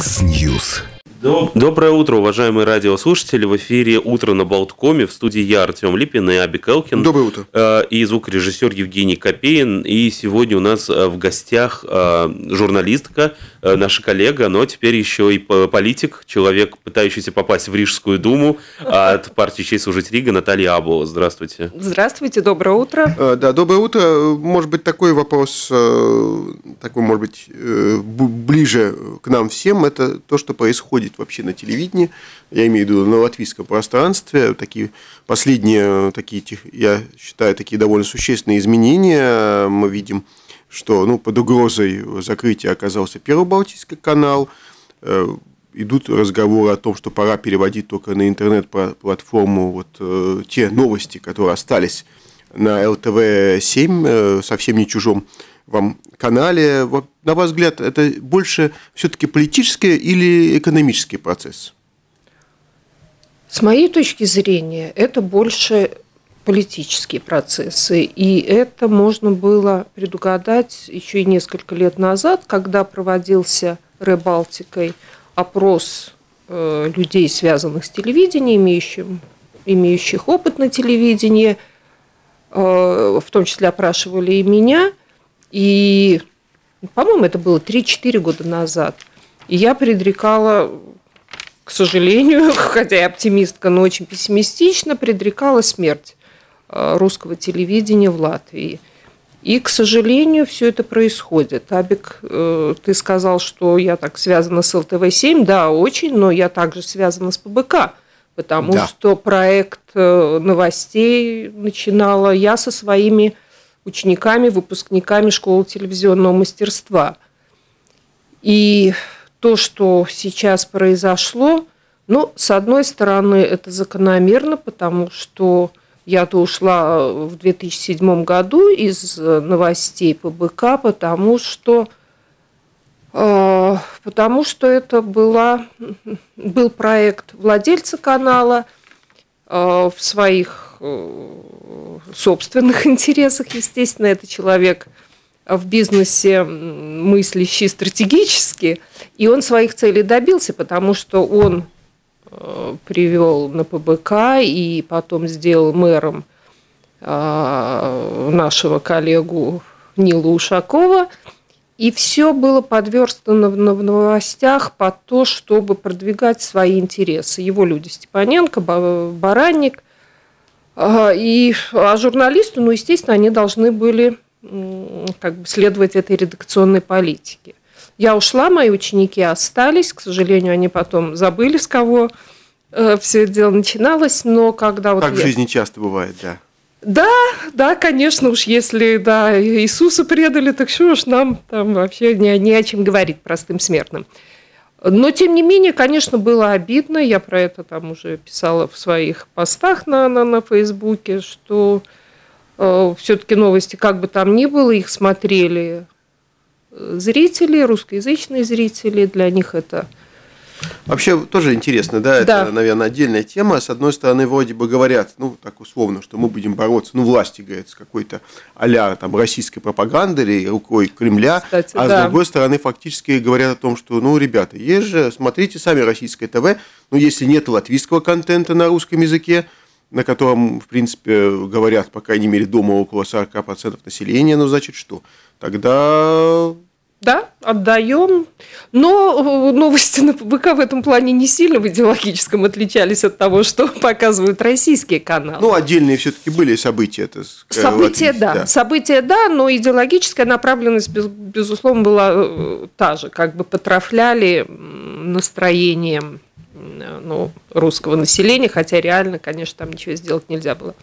Яндекс.Ньюс. Доброе утро, уважаемые радиослушатели. В эфире «Утро на Болткоме». В студии я, Артем Липин и Абик Элкин. Доброе утро. Э, И звукорежиссер Евгений Копеин. И сегодня у нас э, в гостях э, журналистка, наша коллега, но теперь еще и по- политик, человек, пытающийся попасть в Рижскую думу от партии «Честь служить Риге» Наталья Абола. Здравствуйте. Здравствуйте, доброе утро. Да, доброе утро. Может быть, такой вопрос, такой, может быть, ближе к нам всем, это то, что происходит вообще на телевидении, я имею в виду на латвийском пространстве, такие последние, такие, тех- я считаю, такие довольно существенные изменения. Мы видим, что ну, под угрозой закрытия оказался Первый Балтийский канал, Э, идут разговоры о том, что пора переводить только на интернет-платформу вот, э, те новости, которые остались на ЛТВ-7, э, совсем не чужом вам канале. Вот, на ваш взгляд, это больше все-таки политический или экономический процесс? С моей точки зрения, это больше политические процессы. И это можно было предугадать еще и несколько лет назад, когда проводился Ребалтикой опрос э, людей, связанных с телевидением, имеющим, имеющих опыт на телевидении. Э, в том числе опрашивали и меня. И, по-моему, это было 3-4 года назад. И я предрекала к сожалению, хотя я оптимистка, но очень пессимистично, предрекала смерть э, русского телевидения в Латвии. И, к сожалению, все это происходит. Абик, э, ты сказал, что я так связана с ЛТВ-7. Да, очень, но я также связана с ПБК, потому Да. что проект э, новостей начинала я со своими учениками, выпускниками школы телевизионного мастерства. И то, что сейчас произошло, ну, с одной стороны, это закономерно, потому что я-то ушла в 2007 году из э, новостей ПБК, потому что э, потому что это была, был проект владельца канала э, в своих э, собственных интересах, естественно, это человек в бизнесе мыслящий стратегически, и он своих целей добился, потому что он э, привел на ПБК и потом сделал мэром э, нашего коллегу Нила Ушакова. И все было подверстано в новостях под то, чтобы продвигать свои интересы. Его люди Степаненко, Ба- Баранник. И, а журналисты, ну, естественно, они должны были как бы следовать этой редакционной политике. Я ушла, мои ученики остались. К сожалению, они потом забыли, с кого все это дело начиналось. Но когда вот Так в я- жизни часто бывает, да. да, да, конечно уж, если да, Иисуса предали, так что уж нам там вообще не, не о чем говорить простым смертным. Но, тем не менее, конечно, было обидно, я про это там уже писала в своих постах на, на, на Фейсбуке, что все-таки новости, как бы там ни было, их смотрели э, зрители, русскоязычные зрители, для них это Вообще тоже интересно, да, Да. это, наверное, отдельная тема. С одной стороны, вроде бы говорят, ну, так условно, что мы будем бороться, ну, власти, говорят, с какой-то а там российской пропагандой или рукой Кремля, Кстати, а с да. другой стороны, фактически говорят о том, что, ну, ребята, есть же, смотрите сами российское ТВ, ну, если нет латвийского контента на русском языке, на котором, в принципе, говорят, по крайней мере, дома около 40% населения, ну, значит, что? Тогда Да, отдаем. Но э, новости на ПБК в этом плане не сильно в идеологическом отличались от того, что показывают российские каналы. Ну, отдельные все-таки были события. Это, События, латвийские, да. События, да, но идеологическая направленность, без- безусловно, была э, та же. Как бы потрафляли настроением ну, русского населения, хотя реально, конечно, там ничего сделать нельзя было.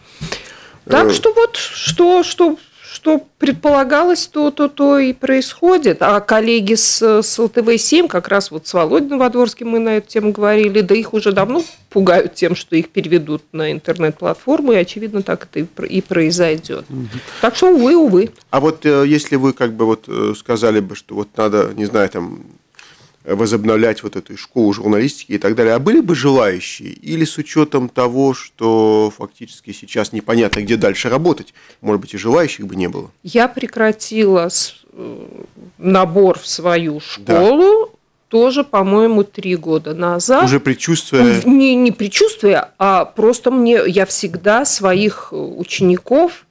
Так Э. что вот, что, что, что предполагалось, то, то, то и происходит. А коллеги с, с ЛТВ-7, как раз вот с Володей Новодворским мы на эту тему говорили, да их уже давно пугают тем, что их переведут на интернет-платформу, и, очевидно, так это и про- и произойдет. Так что, увы, увы. А вот э, если вы как бы вот э, сказали бы, что вот надо, не знаю, там возобновлять вот эту школу журналистики и так далее, а были бы желающие? Или с учетом того, что фактически сейчас непонятно, где дальше работать, может быть, и желающих бы не было? Я прекратила э, набор в свою школу тоже, по-моему, три года назад. Уже предчувствуя... Не, не предчувствуя, а просто мне, я всегда своих учеников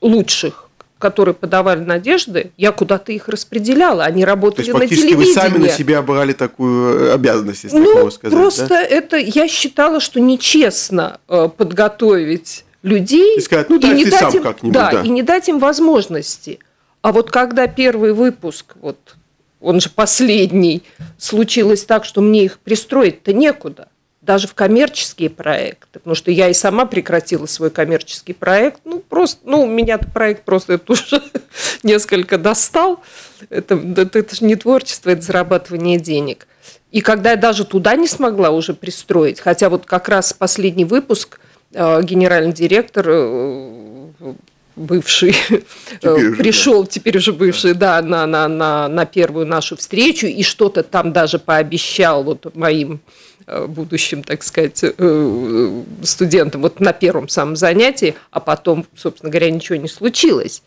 лучших, которые подавали надежды, я куда-то их распределяла, они работали То есть, на телевидении. вы сами на себя брали такую э, обязанность, если ну, так можно сказать. просто да? это, я считала, что нечестно э, подготовить людей и, сказать, ну, и не дать сам им, как-нибудь, да, да. и не дать им возможности. А вот когда первый выпуск, вот он же последний, случилось так, что мне их пристроить-то некуда даже в коммерческие проекты, потому что я и сама прекратила свой коммерческий проект. Ну, просто, ну, меня проект просто это уже несколько достал. Это, это, это же не творчество, это зарабатывание денег. И когда я даже туда не смогла уже пристроить, хотя вот как раз последний выпуск э, генеральный директор э, бывший теперь пришел, да. теперь уже бывший, да, на, на, на, на первую нашу встречу и что-то там даже пообещал вот моим будущим, так сказать, студентам вот на первом самом занятии, а потом, собственно говоря, ничего не случилось.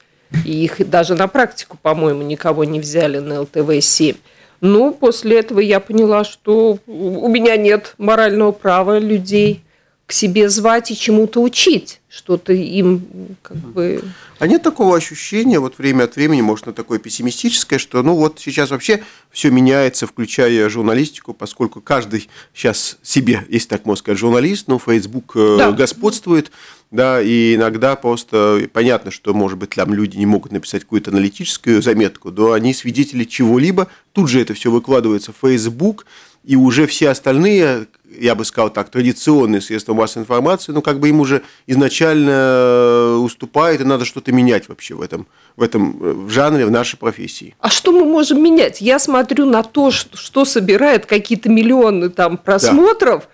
И их даже на практику, по-моему, никого не взяли на ЛТВ-7. Ну, после этого я поняла, что у меня нет морального права людей к себе звать и чему-то учить, что-то им как бы... А нет такого ощущения, вот время от времени, может, на такое пессимистическое, что ну вот сейчас вообще все меняется, включая журналистику, поскольку каждый сейчас себе, если так можно сказать, журналист, ну, Facebook да. господствует, да, и иногда просто понятно, что, может быть, там люди не могут написать какую-то аналитическую заметку, но они свидетели чего-либо, тут же это все выкладывается в Facebook, и уже все остальные, я бы сказал так, традиционные средства массовой информации, ну, как бы им уже изначально уступает, и надо что-то менять вообще в этом, в этом в жанре, в нашей профессии. А что мы можем менять? Я смотрю на то, что, что собирает какие-то миллионы там просмотров, да.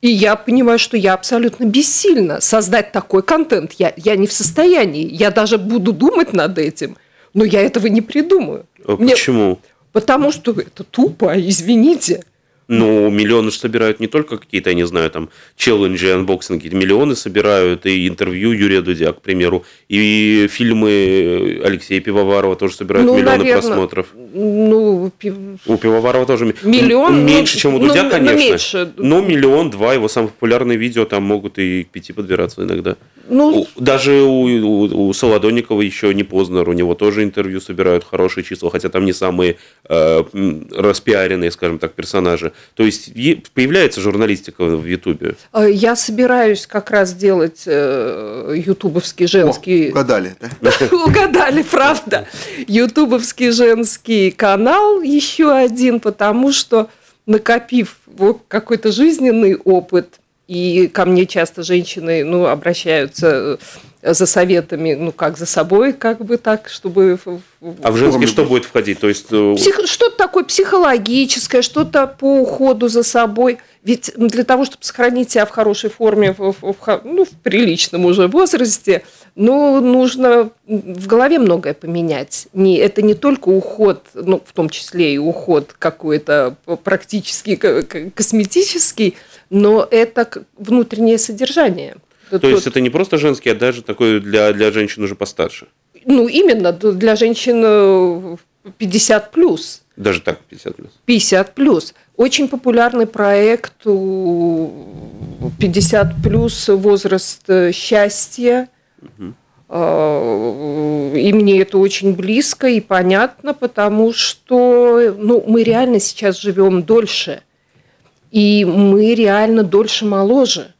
И я понимаю, что я абсолютно бессильна создать такой контент. Я, я не в состоянии. Я даже буду думать над этим, но я этого не придумаю. А Мне... Почему? Потому что это тупо, извините. Ну, миллионы же собирают не только какие-то, я не знаю, там, челленджи, анбоксинги. Миллионы собирают и интервью Юрия Дудя, к примеру. И фильмы Алексея Пивоварова тоже собирают ну, миллионы наверное, просмотров. Ну, пив... У Пивоварова тоже миллион. Меньше, чем у Дудя, ну, конечно. Ну, меньше. Но миллион-два. Его самые популярные видео там могут и к пяти подбираться иногда. Ну, Даже у, у, у Солодонникова еще не Познер, у него тоже интервью собирают хорошие числа, хотя там не самые э, распиаренные, скажем так, персонажи. То есть появляется журналистика в Ютубе. Я собираюсь как раз делать э, ютубовский женский... О, угадали, да? Угадали, правда. Ютубовский женский канал еще один, потому что накопив какой-то жизненный опыт, и ко мне часто женщины ну, обращаются э, за советами, ну, как за собой, как бы так, чтобы... А в женский что будет входить? То есть... э, Псих... Что-то такое психологическое, что-то по уходу за собой. Ведь для того, чтобы сохранить себя в хорошей форме, в, в, в, ну, в приличном уже возрасте, ну, нужно в голове многое поменять. Не, это не только уход, ну, в том числе и уход какой-то практически косметический, но это внутреннее содержание. То Тут... есть это не просто женский, а даже такой для, для женщин уже постарше? Ну, именно, для женщин 50 э, плюс. Даже так, 50 плюс? 50 плюс. Очень популярный проект 50 плюс возраст э, счастья. Угу. И мне это очень близко и понятно, потому что ну, мы реально сейчас живем дольше – и мы реально дольше моложе.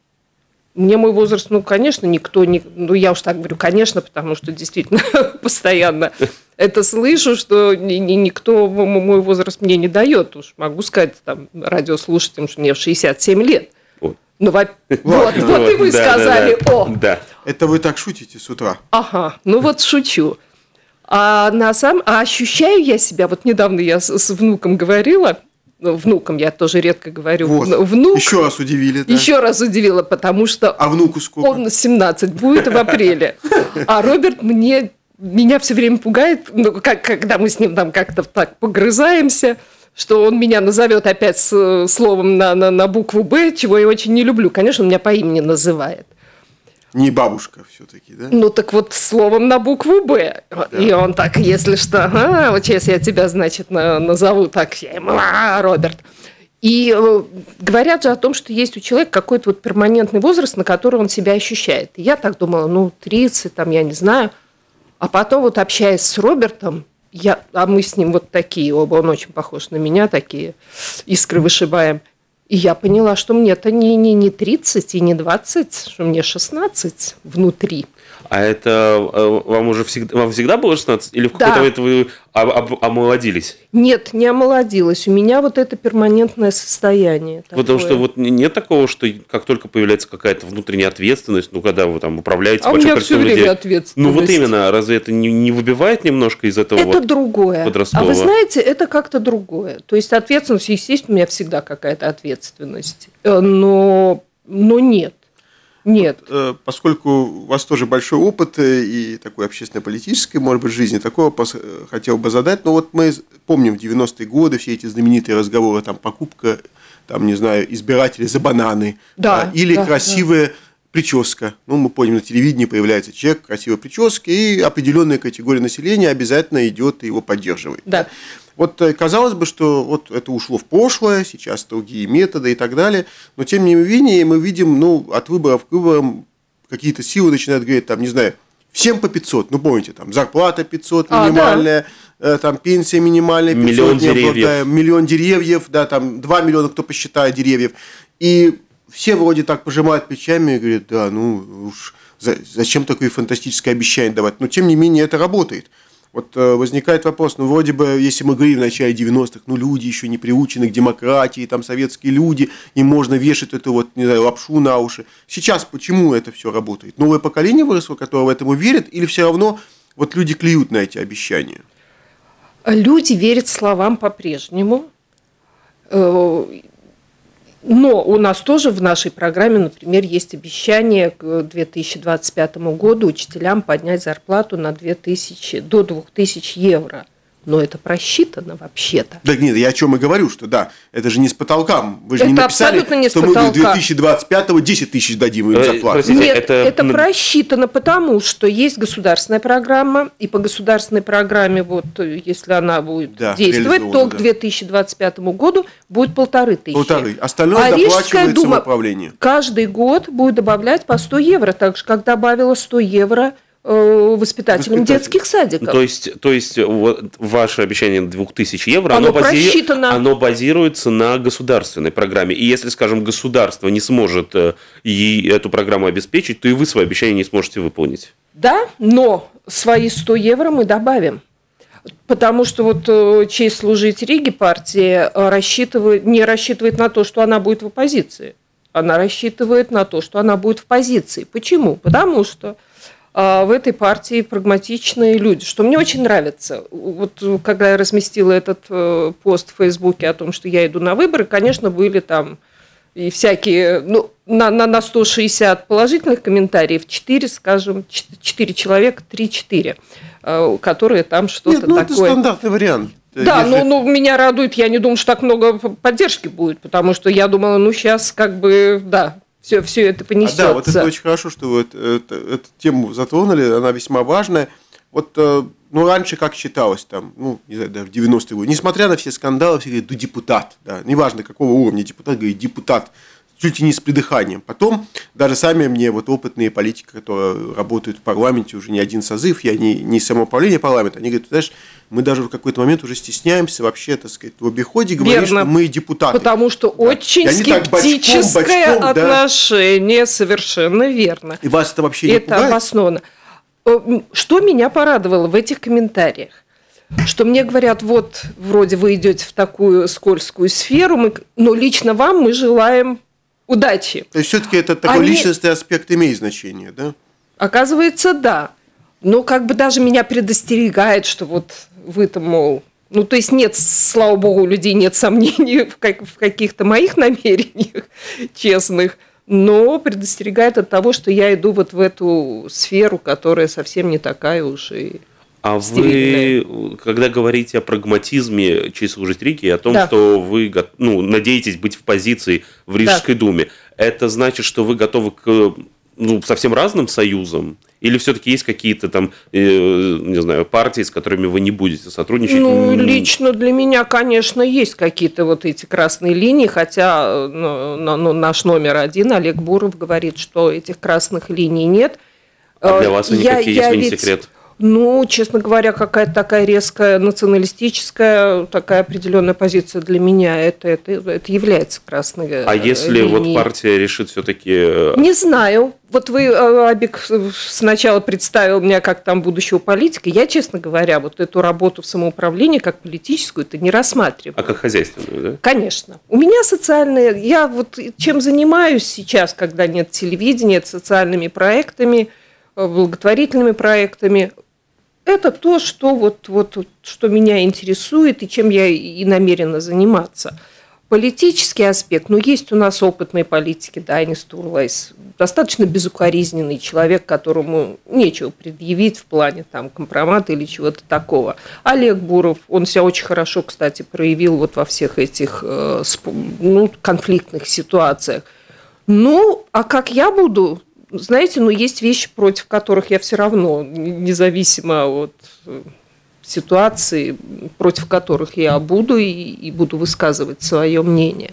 Мне мой возраст, ну, конечно, никто не... Ну, я уж так говорю, конечно, потому что действительно постоянно это слышу, что никто мой возраст мне не дает. Уж могу сказать там радиослушателям, что мне 67 лет. Ну, вот, вот, вот и вы да, сказали, да, да. о. Да. Это вы так шутите с утра. Ага, ну вот шучу. А на самом, а ощущаю я себя, вот недавно я с, с внуком говорила, внукам я тоже редко говорю. Вот. Внук, еще раз удивили. Да? Еще раз удивила, потому что... А внуку сколько? Он 17 будет в апреле. А Роберт мне меня все время пугает, ну, как, когда мы с ним там как-то так погрызаемся, что он меня назовет опять с словом на, на, на букву «Б», чего я очень не люблю. Конечно, он меня по имени называет. Не бабушка все-таки, да? Ну так вот словом на букву Б. Да. И он так, если что, а, вот сейчас я тебя, значит, назову так, я ему, а, Роберт. И э, говорят же о том, что есть у человека какой-то вот перманентный возраст, на который он себя ощущает. И я так думала, ну, 30, там, я не знаю. А потом вот общаясь с Робертом, я, а мы с ним вот такие оба, он очень похож на меня, такие искры вышибаем. И я поняла, что мне-то не, не, не 30 и не 20, что мне 16 внутри. А это э, вам уже всегда, вам всегда было 16? Или в какой-то момент вы омолодились? Нет, не омолодилась. У меня вот это перманентное состояние. Такое. Потому что вот нет такого, что как только появляется какая-то внутренняя ответственность, ну, когда вы там управляете а большим количеством людей. ответственность. Ну, вот именно, разве это не, не выбивает немножко из этого Это вот другое. А вы знаете, это как-то другое. То есть ответственность, естественно, у меня всегда какая-то ответственность. Э, но, но нет. Нет. Вот, э, поскольку у вас тоже большой опыт э, и такой общественно-политической, может быть, жизни, такого э, хотел бы задать. Но вот мы помним в 90-е годы все эти знаменитые разговоры, там, покупка, там, не знаю, избирателей за бананы. Да, да или да, красивая да. прическа. Ну, мы помним, на телевидении появляется человек, красивой прически, и определенная категория населения обязательно идет и его поддерживает. Да. Вот э, казалось бы, что вот это ушло в прошлое, сейчас другие методы и так далее, но тем не менее мы видим, ну, от выбора к выборам какие-то силы начинают говорить, там, не знаю, всем по 500, ну, помните, там, зарплата 500 а, минимальная, да. Э, там, пенсия минимальная 500, миллион деревьев. миллион деревьев, да, там, 2 миллиона, кто посчитает деревьев, и все вроде так пожимают плечами и говорят, да, ну, уж зачем такое фантастическое обещание давать, но тем не менее это работает. Вот э, возникает вопрос, ну, вроде бы, если мы говорим в начале 90-х, ну, люди еще не приучены к демократии, там, советские люди, им можно вешать эту вот, не знаю, лапшу на уши. Сейчас почему это все работает? Новое поколение выросло, которое в этом верит, или все равно вот люди клюют на эти обещания? Люди верят словам по-прежнему. Но у нас тоже в нашей программе, например, есть обещание к 2025 году учителям поднять зарплату на 2000, до 2000 евро но это просчитано вообще-то. Да нет, я о чем и говорю, что да, это же не с потолка. Вы же это не написали, абсолютно не с что потолка. мы 2025-го 10 тысяч дадим им э, зарплату. Простите, нет, это... это просчитано, потому что есть государственная программа, и по государственной программе, вот если она будет да, действовать, то к 2025 году будет полторы тысячи. Полторы. Остальное а доплачивает Дума самоуправление. каждый год будет добавлять по 100 евро, так же, как добавила 100 евро Э, Воспитатель. детских садиков. То есть, то есть вот, ваше обещание 2000 евро, оно, оно, бази... оно базируется на государственной программе. И если, скажем, государство не сможет э, и эту программу обеспечить, то и вы свои обещания не сможете выполнить. Да, но свои 100 евро мы добавим. Потому что вот э, честь служить Риге партии рассчитывает, не рассчитывает на то, что она будет в оппозиции. Она рассчитывает на то, что она будет в позиции. Почему? Потому что в этой партии прагматичные люди, что мне очень нравится. Вот когда я разместила этот э, пост в Фейсбуке о том, что я иду на выборы, конечно, были там и всякие, ну, на, на, на 160 положительных комментариев, 4, скажем, 4 человека, 3-4, э, которые там что-то Нет, ну, такое... это стандартный вариант. Да, Если... но, но меня радует, я не думаю, что так много поддержки будет, потому что я думала, ну, сейчас как бы, да, все, все это понесется. А, да, вот это очень хорошо, что вы это, это, эту тему затронули, она весьма важная. Вот, э, ну, раньше как считалось там, ну, не знаю, даже в 90-е годы, несмотря на все скандалы, все говорят, да депутат, да, неважно какого уровня депутат, говорит, депутат, чуть ли не с придыханием. Потом даже сами мне вот опытные политики, которые работают в парламенте уже не один созыв, я не, не самоуправление парламента, они говорят, знаешь, мы даже в какой-то момент уже стесняемся вообще, так сказать, в обиходе говорить, Верно. что мы депутаты. Потому что да. очень скептическое бочком, бочком, отношение, да. совершенно верно. И вас это вообще не Это пугает? обоснованно. Э, что меня порадовало в этих комментариях? что мне говорят, вот, вроде вы идете в такую скользкую сферу, мы, но лично вам мы желаем удачи. То есть все-таки это такой Они... личностный аспект имеет значение, да? Оказывается, да. Но как бы даже меня предостерегает, что вот вы-то, мол, ну, то есть нет, слава богу, у людей нет сомнений в, как, в каких-то моих намерениях честных, но предостерегает от того, что я иду вот в эту сферу, которая совсем не такая уж и а вы, когда говорите о прагматизме чисел Рики, о том, да. что вы ну, надеетесь быть в позиции в Рижской да. думе, это значит, что вы готовы к ну, совсем разным союзом? Или все-таки есть какие-то там, э, не знаю, партии, с которыми вы не будете сотрудничать? Ну, лично для меня, конечно, есть какие-то вот эти красные линии, хотя ну, ну, наш номер один, Олег Буров, говорит, что этих красных линий нет. А для вас они я, какие, я если ведь... не секрет? Ну, честно говоря, какая-то такая резкая националистическая, такая определенная позиция для меня, это, это, это является красной А если линией. вот партия решит все-таки... Э, Не знаю. Вот вы, э, Абик, сначала представил меня как там будущего политика. Я, честно говоря, вот эту работу в самоуправлении как политическую это не рассматриваю. А как хозяйственную, да? Конечно. У меня социальные... Я вот чем занимаюсь сейчас, когда нет телевидения, это социальными проектами, э, благотворительными проектами это то, что, вот, вот, что меня интересует и чем я и намерена заниматься. Политический аспект, ну, есть у нас опытные политики, да, Турлайс, достаточно безукоризненный человек, которому нечего предъявить в плане там компромата или чего-то такого. Олег Буров, он себя очень хорошо, кстати, проявил вот во всех этих э, ну, конфликтных ситуациях. Ну, а как я буду знаете, но есть вещи, против которых я все равно, независимо от э, ситуации, против которых я буду и, и буду высказывать свое мнение.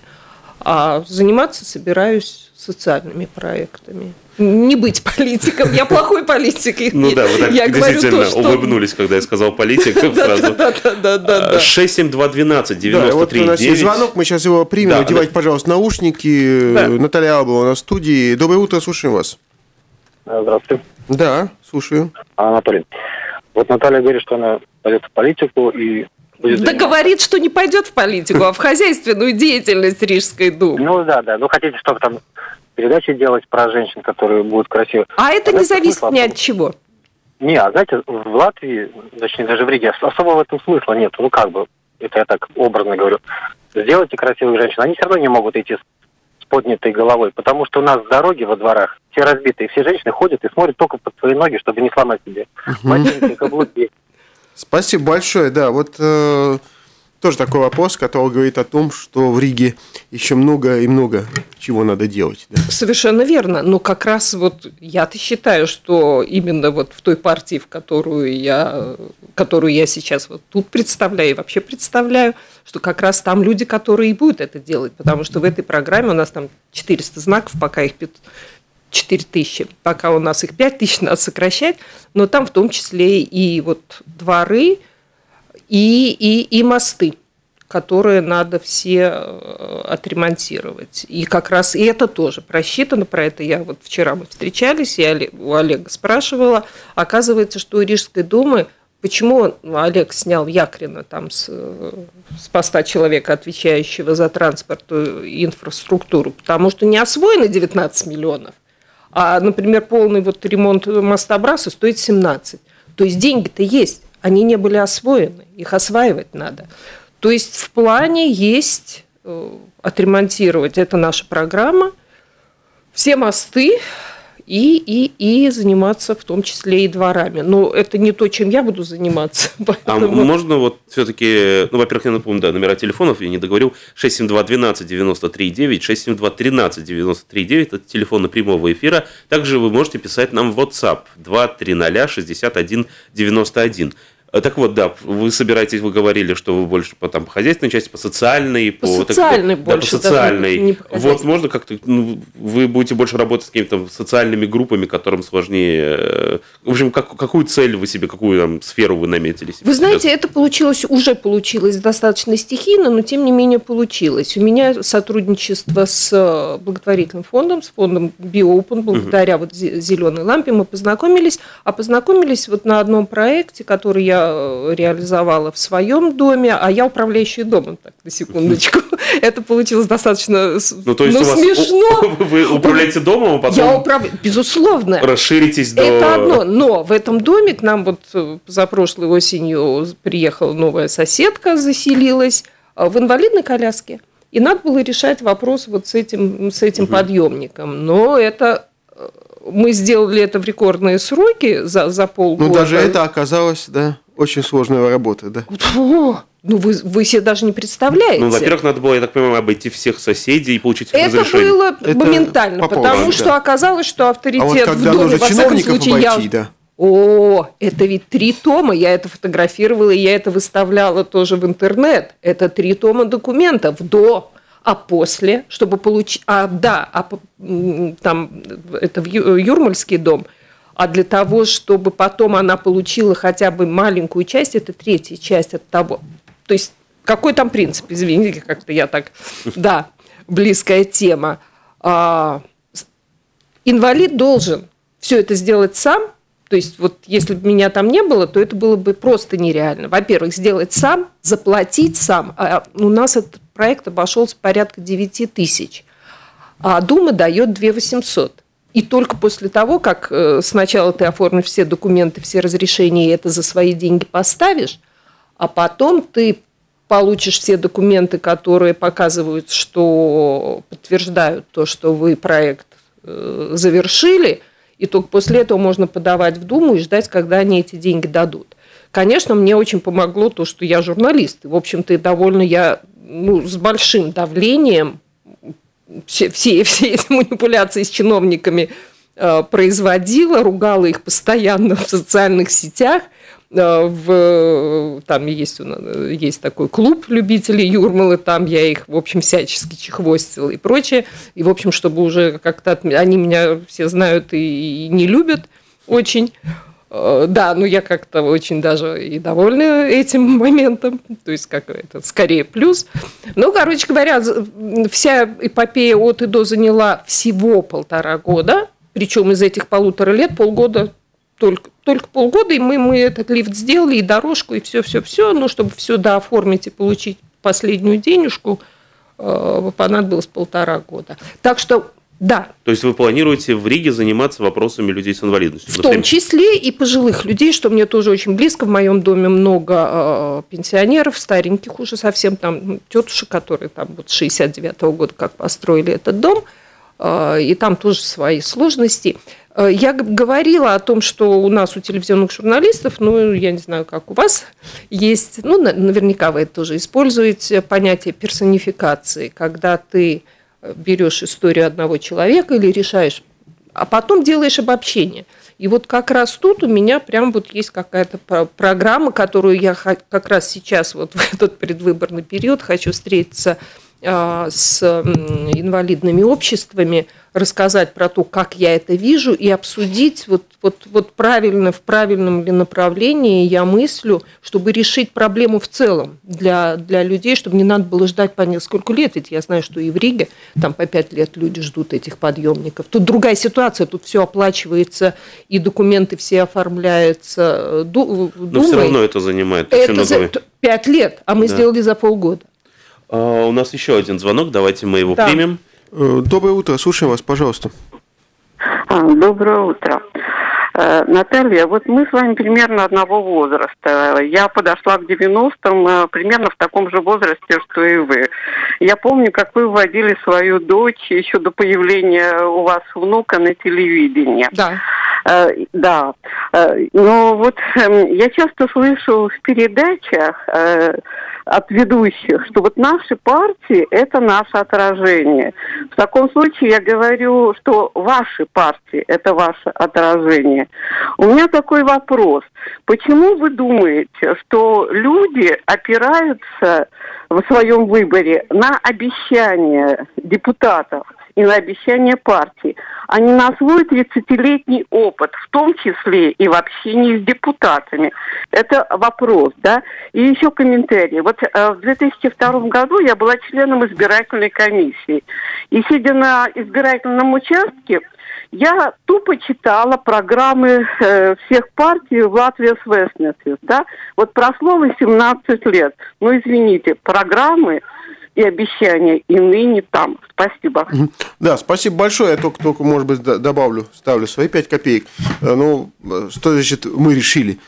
А заниматься собираюсь социальными проектами. Не быть политиком. Я плохой политик. Ну да, вы так я действительно то, что... улыбнулись, когда я сказал политик сразу. Да, да, да, да. 67212 93 У нас есть звонок, мы сейчас его примем. Одевайте, пожалуйста, наушники. Наталья Албова на студии. Доброе утро, слушаем вас. Э, здравствуйте. Да, слушаю. Анатолий. Вот Наталья говорит, что она пойдет в политику и будет... Да говорит, что не пойдет в политику, а в хозяйственную деятельность Рижской думы. Ну да, да. Ну хотите, чтобы там передачи делать про женщин, которые будут красивы. А это не зависит ни от чего. Не, а знаете, в Латвии, точнее даже в Риге, особо в этом смысла нет. Ну как бы, это я так образно говорю. Сделайте красивых женщин, они все равно не могут идти поднятой головой, потому что у нас дороги во дворах все разбитые, все женщины ходят и смотрят только под свои ноги, чтобы не сломать себе ботинки, каблуки. Спасибо большое, да, вот э, тоже такой вопрос, который говорит о том, что в Риге еще много и много чего надо делать. Да. Совершенно верно. Но как раз вот я-то считаю, что именно вот в той партии, в которую я, которую я сейчас вот тут представляю и вообще представляю, что как раз там люди, которые и будут это делать, потому что в этой программе у нас там 400 знаков, пока их 4 тысячи, пока у нас их 5 тысяч надо сокращать, но там в том числе и вот дворы, и, и, и мосты которые надо все э, отремонтировать. И как раз и это тоже просчитано, про это я вот вчера мы встречались, я у Олега спрашивала, оказывается, что у Рижской думы Почему Олег снял Якрина там с, с поста человека, отвечающего за транспорт и инфраструктуру? Потому что не освоено 19 миллионов, а, например, полный вот ремонт моста Браса стоит 17. То есть деньги-то есть, они не были освоены, их осваивать надо. То есть в плане есть э, отремонтировать, это наша программа, все мосты, и, и, и заниматься в том числе и дворами. Но это не то, чем я буду заниматься. А поэтому... А можно вот все-таки, ну, во-первых, я напомню, да, номера телефонов, я не договорил, 672 12 93 9, 672 13 93 9, это телефоны прямого эфира. Также вы можете писать нам в WhatsApp 230 61 91. Э, так вот, да, вы собираетесь, вы говорили, что вы больше по, там, по хозяйственной части, по социальной, по, по социальной так, больше. Да, по социальной. Не по вот можно как-то, ну, вы будете больше работать с какими-то социальными группами, которым сложнее. Э, в общем, как, какую цель вы себе, какую там сферу вы наметили себе? Вы знаете, это получилось, уже получилось достаточно стихийно, но тем не менее получилось. У меня сотрудничество с э, благотворительным фондом, с фондом BioOpen, благодаря угу. вот зеленой лампе мы познакомились, а познакомились вот на одном проекте, который я Э, реализовала в своем доме, а я управляющий домом, так, на секундочку. Это получилось достаточно ну, то есть ну, смешно. Вы управляете домом, а потом я управляю, безусловно. расширитесь до... Это одно, но в этом доме к нам вот э, за прошлой осенью приехала новая соседка, заселилась э, в инвалидной коляске. И надо было решать вопрос вот с этим, с этим угу. подъемником. Но это мы сделали это в рекордные сроки за, за полгода. Ну, даже это оказалось, да, очень сложная работа, да. О, Ну, вы, вы себе даже не представляете. Ну, во-первых, надо было, я так понимаю, обойти всех соседей и получить Это разрешение. было Это моментально, по потому поводу, что да. оказалось, что А авторитет вот в когда доме, нужно во всяком чиновников случае, я... обойти, да. О, это ведь три тома, я это фотографировала, и я это выставляла тоже в интернет. Это три тома документов до, а после, чтобы получить... А, да, а, там, это в Ю- Юрмальский дом, а для того, чтобы потом она получила хотя бы маленькую часть, это третья часть от того. То есть, какой там принцип, извините, как-то я так... Да, близкая тема. А, инвалид должен все это сделать сам. То есть вот если бы меня там не было, то это было бы просто нереально. Во-первых, сделать сам, заплатить сам. А у нас этот проект обошелся порядка 9 тысяч. А Дума дает 2 800. И только после того, как э, сначала ты оформишь все документы, все разрешения, и это за свои деньги поставишь, а потом ты получишь все документы, которые показывают, что подтверждают то, что вы проект э, завершили, и только после этого можно подавать в Думу и ждать, когда они эти деньги дадут. Конечно, мне очень помогло то, что я журналист. И, в общем-то, довольно я ну, с большим давлением все, все, все эти манипуляции с чиновниками э, производила, ругала их постоянно в социальных сетях. Э, в, там есть, у нас- есть такой клуб любителей Юрмалы, там я их, в общем, всячески чехвостила и прочее. И, в общем, чтобы уже как-то... от- Они меня все знают и, и не любят очень. Э, Да, ну я как-то очень даже и довольна этим моментом, то есть как это скорее плюс. Ну, короче говоря, вся эпопея от и до заняла всего полтора года, причем из этих полутора лет полгода только, только полгода, и мы, мы этот лифт сделали, и дорожку, и все-все-все, ну, чтобы все дооформить и получить последнюю денежку, э, понадобилось полтора года. Так что, да, То есть вы планируете в Риге заниматься вопросами людей с инвалидностью? в например? том числе и пожилых людей, что мне тоже очень близко. В моем доме много э, пенсионеров, стареньких уже совсем, там тетушек, которые там вот 69-го года как построили этот дом, э, и там тоже свои сложности. Э, Я говорила о том, что у нас, у телевизионных журналистов, ну, я не знаю, как у вас, есть, ну, на- наверняка вы это тоже используете, понятие персонификации, когда ты берешь историю одного человека или решаешь а потом делаешь обобщение. И вот как раз тут у меня прям вот есть какая-то про- программа, которую я как раз сейчас вот в этот предвыборный период хочу встретиться с м, инвалидными обществами, рассказать про то, как я это вижу, и обсудить вот, вот, вот правильно, в правильном ли направлении я мыслю, чтобы решить проблему в целом для, для людей, чтобы не надо было ждать по несколько лет. Ведь я знаю, что и в Риге там по пять лет люди ждут этих подъемников. Тут другая ситуация, тут все оплачивается, и документы все оформляются э, ду- Но все Думой. равно это занимает Это за пять лет, а мы Да. сделали за полгода. А, у нас еще один звонок, давайте мы его Да. примем. Э, Доброе утро, слушаем вас, пожалуйста. А, Доброе утро. Э, Наталья, вот мы с вами примерно одного возраста. Я подошла к 90-м э, примерно в таком же возрасте, что и вы. Я помню, как вы вводили свою дочь еще до появления у вас внука на телевидении. Да. Да. Но вот эм, я часто слышу в передачах от ведущих, что вот наши партии – это наше отражение. В таком случае я говорю, что ваши партии – это ваше отражение. У меня такой вопрос. Почему вы думаете, что люди опираются в своем выборе на обещания депутатов и на обещания партии, а не на свой 30-летний опыт, в том числе и в общении с депутатами. Это вопрос, да? И еще комментарий. Вот э, в 2002 году я была членом избирательной комиссии. И сидя на избирательном участке, я тупо читала программы э, всех партий в Латвии с Вестнесис, да? Вот прошло 18 лет. Ну, извините, программы и обещания и ныне там. Спасибо. Да, спасибо большое. Я только, только может быть, добавлю, ставлю свои 5 копеек. Э, Ну, э, что значит мы решили?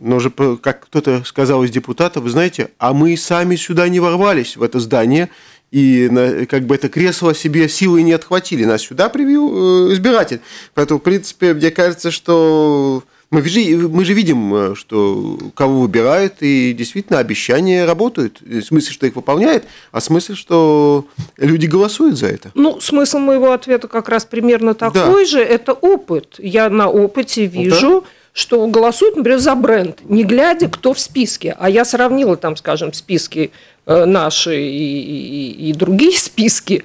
Но же, п- как кто-то сказал из депутатов, вы знаете, а мы сами сюда не ворвались, в это здание, и как бы это кресло себе силой не отхватили. Нас сюда привел э, избиратель. Поэтому, в принципе, мне кажется, что Мы же, мы же видим, э, что кого выбирают, и действительно обещания работают. В смысле, что их выполняют, а в смысле, что люди голосуют за это. Ну, смысл моего ответа как раз примерно такой да. же. Это опыт. Я на опыте вижу, да. что голосуют, например, за бренд, не глядя, кто в списке. А я сравнила там, скажем, списки э, наши и, и, и другие списки.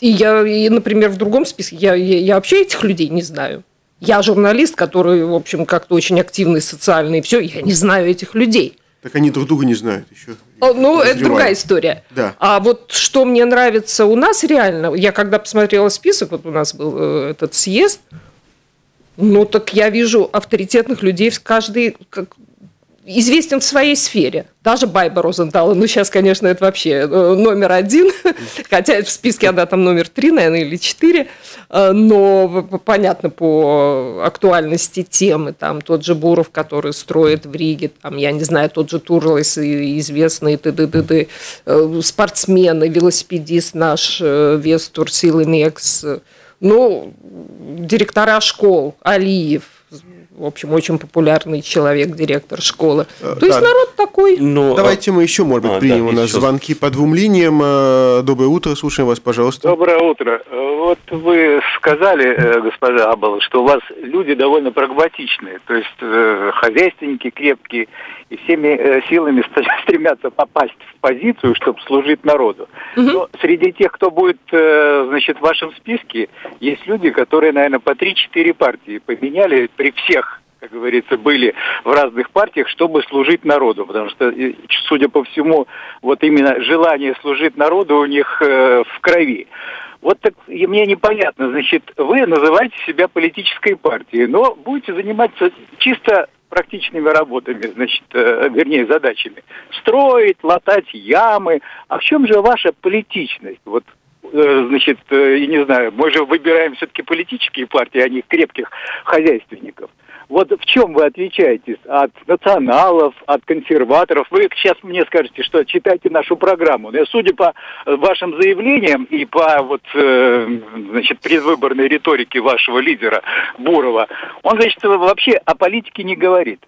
И я, и, например, в другом списке я, я, я вообще этих людей не знаю. Я журналист, который, в общем, как-то очень активный, социальный, и все, я не знаю этих людей. Так они друг друга не знают еще. Ну, это другая история. Да. А вот что мне нравится у нас реально, я когда посмотрела список, вот у нас был э, этот съезд, ну так я вижу авторитетных людей в каждой, как, известен в своей сфере. Даже Байба Розентала, ну сейчас, конечно, это вообще э, номер один, хотя в списке она там номер три, наверное, или четыре, э, но понятно по актуальности темы, там тот же Буров, который строит в Риге, там, я не знаю, тот же Турлайс, известный т -т -т -т, э, спортсмены, велосипедист наш Вестур Силинекс, ну, директора школ, Алиев – в общем, очень популярный человек, директор школы. То да. есть народ такой. Но... Давайте мы еще, может быть, а, примем да, у нас еще... звонки по двум линиям. Э, доброе утро, слушаем вас, пожалуйста. Доброе утро. Вот вы сказали, э, госпожа Абал, что у вас люди довольно прагматичные, то есть э, хозяйственники крепкие, и всеми силами стремятся попасть в позицию, чтобы служить народу. Угу. Но среди тех, кто будет, значит, в вашем списке, есть люди, которые, наверное, по 3-4 партии поменяли при всех как говорится, были в разных партиях, чтобы служить народу. Потому что, судя по всему, вот именно желание служить народу у них э, в крови. Вот так и мне непонятно, значит, вы называете себя политической партией, но будете заниматься чисто практичными работами, значит, э, вернее, задачами. Строить, латать ямы. А в чем же ваша политичность? Вот э, значит, э, я не знаю, мы же выбираем все-таки политические партии, а не крепких хозяйственников. Вот в чем вы отличаетесь от националов, от консерваторов? Вы сейчас мне скажете, что читайте нашу программу. Но судя по вашим заявлениям и по вот, э, значит, предвыборной риторике вашего лидера Бурова, он, значит, вообще о политике не говорит.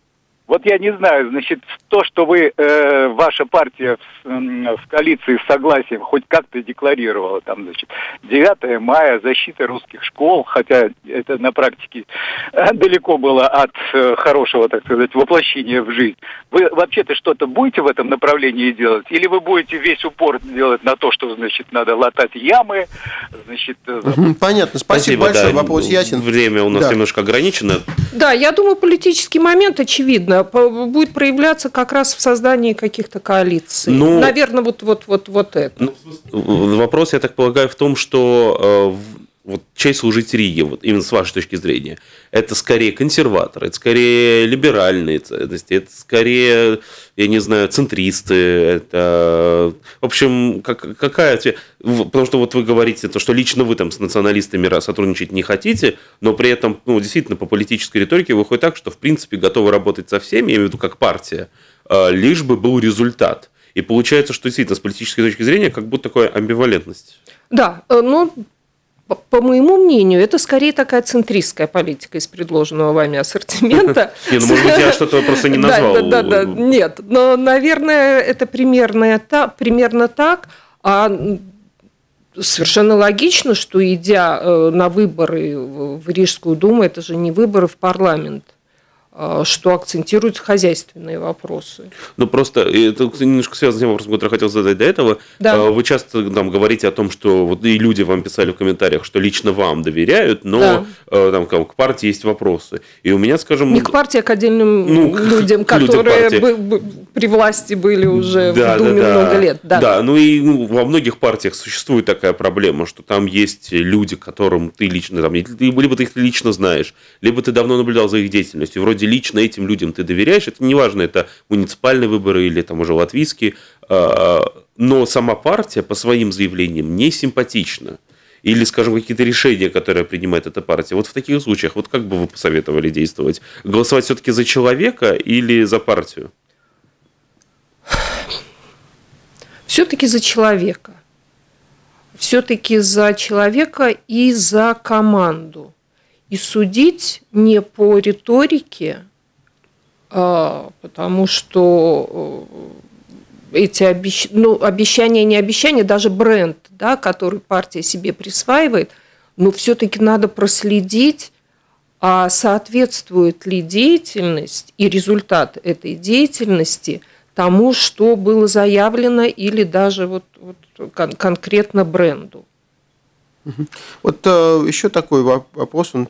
Вот я не знаю, значит, то, что вы, э, ваша партия в, в коалиции с согласием хоть как-то декларировала, там, значит, 9 мая, защита русских школ, хотя это на практике э, далеко было от э, хорошего, так сказать, воплощения в жизнь. Вы вообще-то что-то будете в этом направлении делать? Или вы будете весь упор делать на то, что, значит, надо латать ямы, значит... Э, Понятно, спасибо, спасибо большое, да. вопрос ясен. Время у нас да. немножко ограничено. Да, я думаю, политический момент очевидно будет проявляться как раз в создании каких-то коалиций. Ну, Наверное, вот, вот, вот, вот это. Ну, вопрос, я так полагаю, в том, что э, вот часть служить Риге, вот именно с вашей точки зрения, это скорее консерваторы, это скорее либеральные ценности, это скорее, я не знаю, центристы, это, в общем, как, какая, потому что вот вы говорите, то, что лично вы там с националистами сотрудничать не хотите, но при этом, ну, действительно, по политической риторике выходит так, что, в принципе, готовы работать со всеми, я имею в виду, как партия, а, лишь бы был результат. И получается, что действительно с политической точки зрения как будто такая амбивалентность. Да, э, ну, по моему мнению, это скорее такая центристская политика из предложенного вами ассортимента. Нет, ну, может быть, я что-то просто не назвал. Да, да, да, нет. Но, наверное, это примерно, так. А совершенно логично, что идя э, на выборы в Рижскую думу, это же не выборы в парламент – что акцентируют хозяйственные вопросы. Ну, просто это немножко связано с тем вопросом, который я хотел задать до этого. Да. А, вы часто там говорите о том, что вот и люди вам писали в комментариях, что лично вам доверяют, но да. А, там к партии есть вопросы. И у меня, скажем... Не к партии, а к отдельным ну, людям, которые людям при власти были уже да, в Думе да, много лет. Да, да ну и ну, во многих партиях существует такая проблема, что там есть люди, которым ты лично, там, либо ты их лично знаешь, либо ты давно наблюдал за их деятельностью. Вроде лично этим людям ты доверяешь, это неважно, это муниципальные выборы или там уже латвийские, а, но сама партия по своим заявлениям не симпатична. Или, скажем, какие-то решения, которые принимает эта партия. Вот в таких случаях, вот как бы вы посоветовали действовать? Голосовать все-таки за человека или за партию? Все-таки за человека. Все-таки за человека и за команду. и судить не по риторике, а, потому что э, эти обещ... ну, обещания, не обещания, даже бренд, да, который партия себе присваивает, но все-таки надо проследить, а соответствует ли деятельность и результат этой деятельности тому, что было заявлено или даже вот, вот кон- конкретно бренду. Вот э, еще такой вопрос, он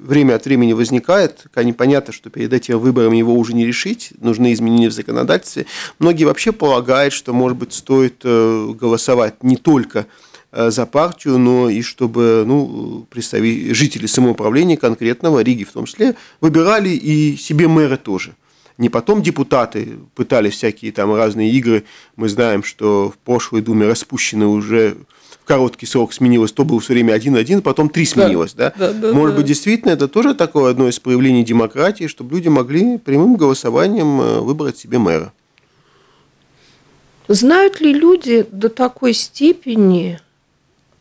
время от времени возникает, когда непонятно, что перед этим выбором его уже не решить, нужны изменения в законодательстве. Многие вообще полагают, что, может быть, стоит э, голосовать не только э, за партию, но и чтобы ну, представители, самоуправления конкретного, Риги в том числе, выбирали и себе мэра тоже. Не потом депутаты пытались всякие там разные игры. Мы знаем, что в прошлой Думе распущены уже короткий срок сменилось, то был все время один-один, потом три сменилось. Да, да? Да, да, Может да. быть, действительно, это тоже такое одно из проявлений демократии, чтобы люди могли прямым голосованием э, выбрать себе мэра. Знают ли люди до такой степени,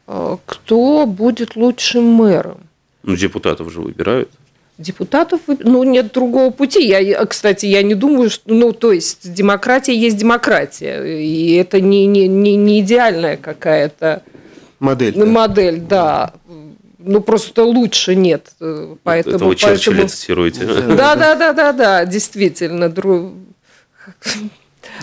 э, кто будет лучшим мэром? Ну, депутатов же выбирают депутатов, ну, нет другого пути. Я, кстати, я не думаю, что, ну, то есть, демократия есть демократия, и это не, не, не, не идеальная какая-то модель. Да. Модель, да. Ну, просто лучше нет. Поэтому, это вы Черчилля поэтому... цитируете. Да, да, да, да, да, действительно.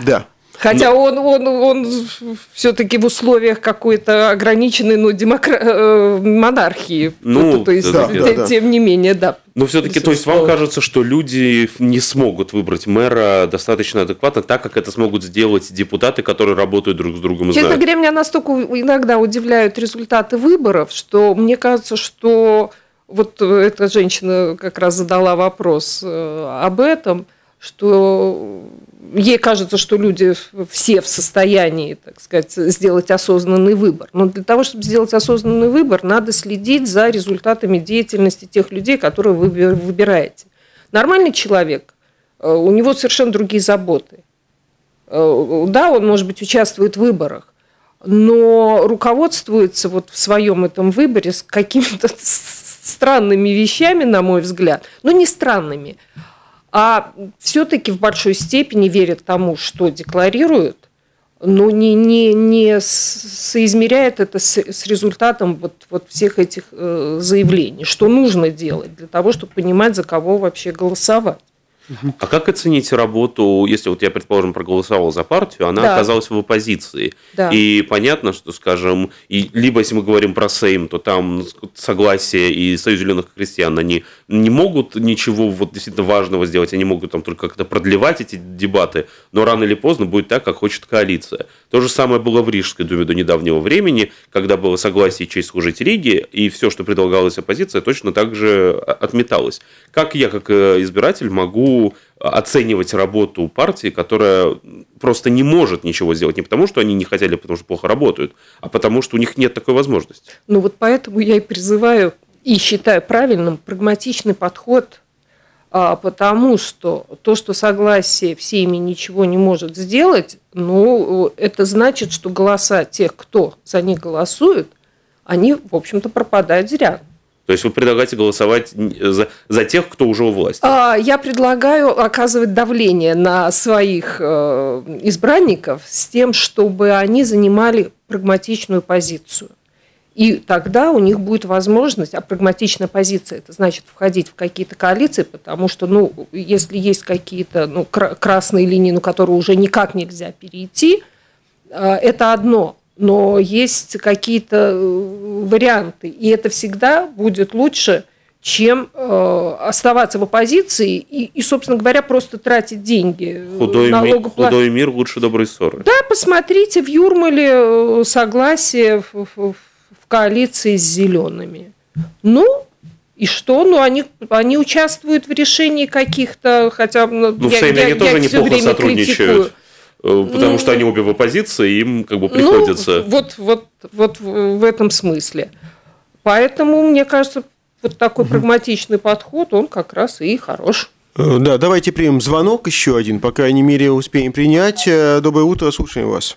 Да. Хотя Но... он, он, он все-таки в условиях какой-то ограниченной ну, демокра... Э, монархии. Ну, то есть, да, тем, да, тем не менее, да. Но все-таки, то есть, вам кажется, что люди не смогут выбрать мэра достаточно адекватно, так как это смогут сделать депутаты, которые работают друг с другом Честно знают? говоря, меня настолько иногда удивляют результаты выборов, что мне кажется, что вот эта женщина как раз задала вопрос э, об этом, что ей кажется, что люди все в состоянии, так сказать, сделать осознанный выбор. Но для того, чтобы сделать осознанный выбор, надо следить за результатами деятельности тех людей, которые вы выбираете. Нормальный человек, э, у него совершенно другие заботы. Э, да, он, может быть, участвует в выборах, но руководствуется вот в своем этом выборе с какими-то странными вещами, на мой взгляд. Ну, не странными, все-таки в большой степени верят тому, что декларируют, но не, не, не соизмеряет это с, с результатом вот, вот всех этих э, заявлений, что нужно делать для того, чтобы понимать, за кого вообще голосовать. А как оценить работу, если вот я, предположим, проголосовал за партию, она да. оказалась в оппозиции? Да. И понятно, что, скажем, и, либо если мы говорим про Сейм, то там согласие и Союз зеленых крестьян, они не могут ничего вот действительно важного сделать, они могут там только как-то продлевать эти дебаты, но рано или поздно будет так, как хочет коалиция. То же самое было в Рижской думе до недавнего времени, когда было согласие честь служить Риге, и все, что предлагалось оппозиция, точно так же отметалось. Как я, как э, избиратель, могу оценивать работу партии, которая просто не может ничего сделать. Не потому, что они не хотели, потому что плохо работают, а потому, что у них нет такой возможности. Ну вот поэтому я и призываю и считаю правильным прагматичный подход, а, потому что то, что согласие всеми ничего не может сделать, ну, это значит, что голоса тех, кто за них голосует, они, в общем-то, пропадают зря. То есть вы предлагаете голосовать за, за тех, кто уже у власти? А, я предлагаю оказывать давление на своих э, избранников с тем, чтобы они занимали прагматичную позицию. И тогда у них будет возможность, а прагматичная позиция, это значит входить в какие-то коалиции, потому что, ну, если есть какие-то ну, красные линии, на которые уже никак нельзя перейти, э, это одно но есть какие-то э, варианты, и это всегда будет лучше, чем э, оставаться в оппозиции и, и, собственно говоря, просто тратить деньги. Худой, ми, худой мир лучше доброй ссоры. Да, посмотрите, в Юрмале э, согласие в, в, в коалиции с зелеными. Ну, и что? Ну, они, они участвуют в решении каких-то, хотя ну я, в Сейме я, они я тоже неплохо сотрудничают. Критикую. Э, потому ну, что они обе в оппозиции, им как бы ну, приходится... Ну, вот, вот, вот в этом смысле. Поэтому, мне кажется, вот такой прагматичный подход, он как раз и хорош. Э, да, давайте примем звонок еще один, по крайней мере, успеем принять. Э, доброе утро, слушаем вас.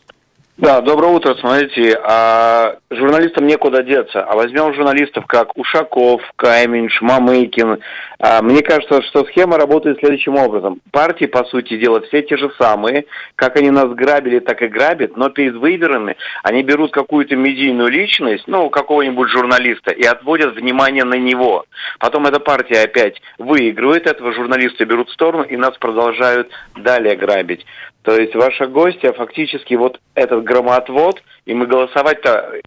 Да, доброе утро. Смотрите, а журналистам некуда деться. А возьмем журналистов, как Ушаков, Кайминш, Мамыкин. А, мне кажется, что схема работает следующим образом. Партии, по сути дела, все те же самые. Как они нас грабили, так и грабят. Но перед выборами они берут какую-то медийную личность, ну, какого-нибудь журналиста, и отводят внимание на него. Потом эта партия опять выигрывает, этого журналиста берут в сторону, и нас продолжают далее грабить. То есть ваша гостья фактически вот этот громоотвод, и мы голосовать-то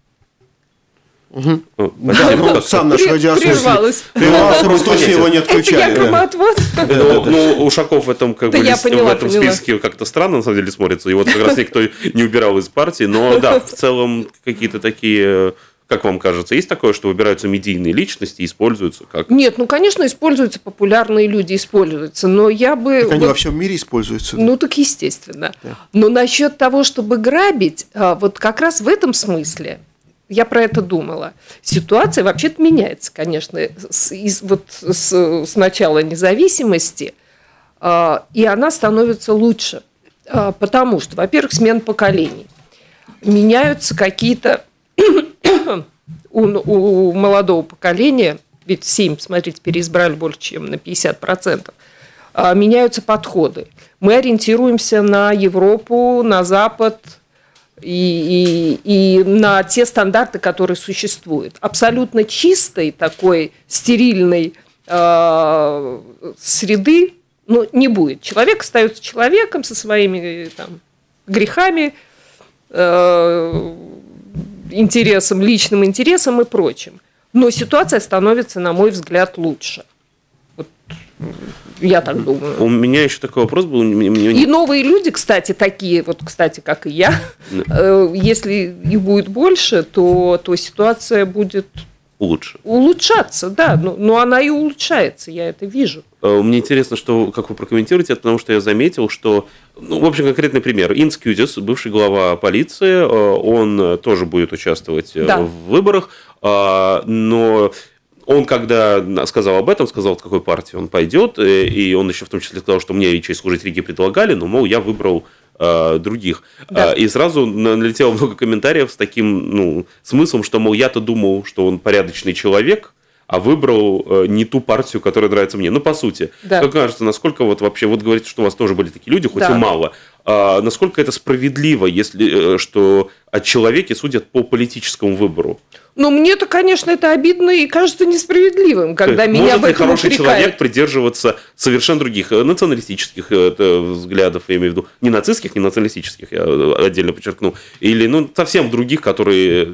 Угу. Да, ну, сам наш радиослушатель прервался, точно его не Это я отключали. громоотвод. Ну, ну, Ушаков в этом, как бы, в этом списке как-то странно, на самом деле, смотрится. И вот как раз никто не убирал из партии. Но да, в целом какие-то такие, как вам кажется, есть такое, что выбираются медийные личности и используются как... Нет, ну, конечно, используются популярные люди, используются, но я бы... Так они вот- во всем мире используются. да. Ну, так естественно. Но насчет того, чтобы грабить, а, вот как раз в этом смысле, я про это думала. Ситуация вообще-то меняется, конечно, с, из- вот с, с начала независимости, а, и она становится лучше. А, Потому что, во-первых, смена поколений. Меняются какие-то у, у молодого поколения, ведь 7, смотрите, переизбрали больше, чем на 50%, а, меняются подходы. Мы ориентируемся на Европу, на Запад и, и, и на те стандарты, которые существуют. Абсолютно чистой такой стерильной э, среды ну, не будет. Человек остается человеком со своими там, грехами, э, интересом, личным интересом и прочим. Но ситуация становится, на мой взгляд, лучше. Вот, я так думаю. У меня еще такой вопрос был. И новые люди, кстати, такие, вот, кстати, как и я, э, если их будет больше, то, то ситуация будет Лучше. улучшаться, да, но, но она и улучшается, я это вижу. Э, Мне интересно, что, как вы прокомментируете это, потому что я заметил, что, ну, в общем, конкретный пример. Инс Кьюзис, бывший глава полиции, э, он тоже будет участвовать э, Да. в выборах, а, но он, когда сказал об этом, сказал, от какой партии он пойдет, и он еще в том числе сказал, что мне и честь служить Риге предлагали, но, мол, я выбрал э, других. Да. А, И сразу на- налетело много комментариев с таким ну, смыслом, что, мол, я-то думал, что он порядочный человек, а выбрал э, не ту партию, которая нравится мне. Ну, по сути, Да. как кажется, насколько вот вообще, вот говорите, что у вас тоже были такие люди, хоть Да. и мало, а насколько это справедливо, если э, что о человеке судят по политическому выбору? Но мне-то, конечно, это обидно и кажется несправедливым, когда есть, меня может в этом хороший упрекают. человек придерживаться совершенно других э, националистических э, взглядов, я имею в виду, не нацистских, не националистических, я э, отдельно подчеркну, или ну, совсем других, которые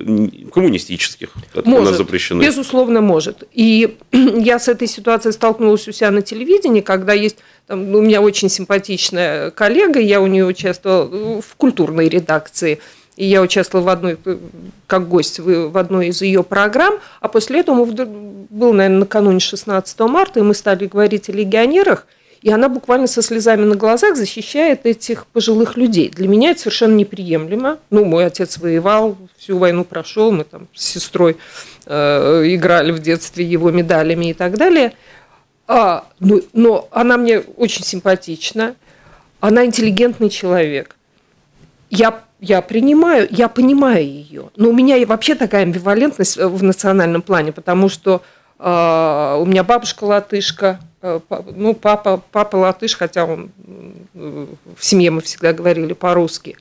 коммунистических, которые у нас запрещены. Безусловно, может. И я с этой ситуацией столкнулась у себя на телевидении, когда есть там, ну, у меня очень симпатичная коллега, я у нее участвовала в культурной редакции, и я участвовала в одной, э, как гость в, одной из ее программ, а после этого был, наверное, накануне 16 марта, и мы стали говорить о легионерах, и она буквально со слезами на глазах защищает этих пожилых людей. Для меня это совершенно неприемлемо. Ну, мой отец воевал, всю войну прошел, мы там с сестрой э, играли в детстве его медалями и так далее. А, ну, но она мне очень симпатична, она интеллигентный человек. Я, я принимаю, я понимаю ее. Но у меня и вообще такая амбивалентность в национальном плане, потому что э, у меня бабушка латышка, э, ну, папа, папа латыш, хотя он э, в семье мы всегда говорили по-русски.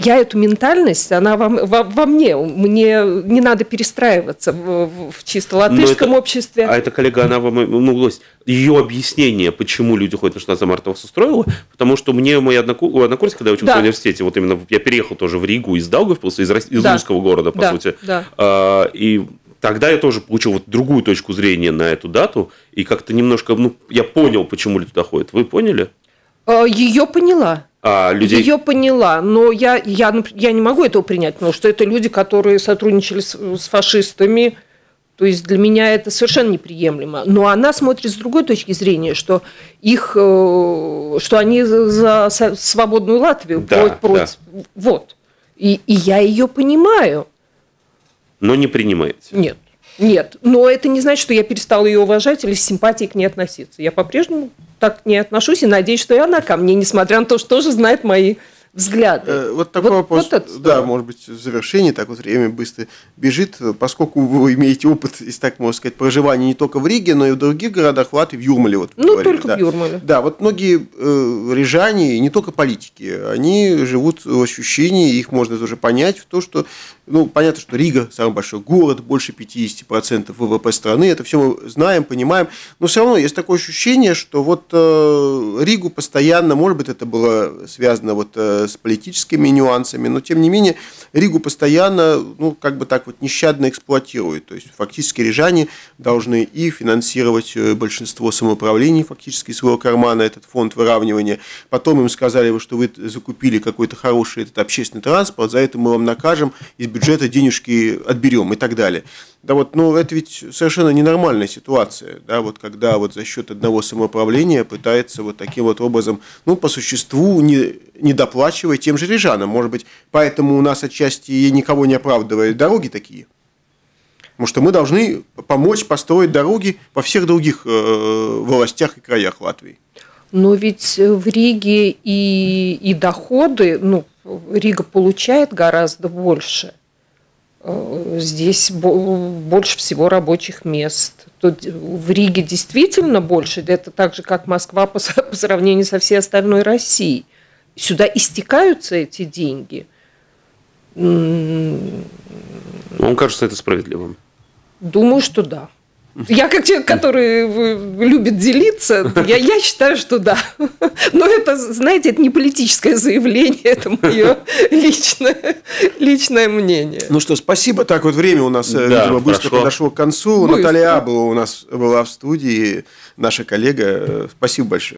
Я эту ментальность, она во, во- во мне. Мне не надо перестраиваться в, в- чисто латышском это- обществе. А эта коллега, она вам, есть ее объяснение, почему люди ходят на 16 марта, вас устроило, потому что мне мой одноку- однокурсник, когда я учился Да. в университете, вот именно я переехал тоже в Ригу из Даугавпилса, из, из Да. русского города, по Да, сути. да. А, и тогда я тоже получил вот другую точку зрения на эту дату, и как-то немножко, ну, я понял, почему люди туда ходят. Вы поняли? Ее поняла. А людей... Ее поняла, но я, я, я не могу этого принять, потому что это люди, которые сотрудничали с, с фашистами. То есть для меня это совершенно неприемлемо. Но она смотрит с другой точки зрения, что их, э, что они за свободную Латвию Да, про- против. Вот. И, и я ее понимаю. Но не принимаете. Нет. Нет, но это не значит, что я перестала ее уважать или с симпатией к ней относиться. Я по-прежнему так к ней отношусь и надеюсь, что и она ко мне, несмотря на то, что тоже знает мои взгляды. Э, вот такой Вот- вопрос, вот да, может быть, в завершении, так вот время быстро бежит, поскольку вы имеете опыт, если так можно сказать, проживания не только в Риге, но и в других городах Латвии, в Юрмале, вот Ну, говорили, только да. в Юрмале. Да, вот многие э, рижане, не только политики, они живут в ощущении, их можно тоже понять, в то, что, ну, понятно, что Рига самый большой город, больше 50% ВВП страны, это все мы знаем, понимаем, но все равно есть такое ощущение, что вот э, Ригу постоянно, может быть, это было связано вот э, с политическими нюансами, но тем не менее Ригу постоянно, ну, как бы так вот нещадно эксплуатируют, то есть фактически рижане должны и финансировать э, большинство самоуправлений фактически из своего кармана, этот фонд выравнивания, потом им сказали, что вы закупили какой-то хороший этот общественный транспорт, за это мы вам накажем, из бюджета денежки отберем и так далее. Да вот, ну, это ведь совершенно ненормальная ситуация, да, вот когда вот за счет одного самоуправления пытается вот таким вот образом, ну, по существу, не, не доплачивая тем же рижанам. Может быть, поэтому у нас отчасти никого не оправдывает дороги такие. Потому что мы должны помочь построить дороги во всех других э, властях и краях Латвии. Но ведь в Риге и, и доходы, ну, Рига получает гораздо больше. Э, Здесь бо- больше всего рабочих мест. Тут в Риге действительно больше. Это так же, как Москва по, по сравнению со всей остальной Россией. Сюда истекаются эти деньги. М, Вам кажется это справедливым? Думаю, что да. Я как человек, который э, любит делиться, я, я считаю, что да. Но это, знаете, это не политическое заявление, это мое личное, личное мнение. Ну что, спасибо. Так вот время у нас, э, Да, видимо, быстро прошло. подошло к концу. Быстро. Наталья Аблова у нас была в студии, наша коллега. Э, Спасибо большое.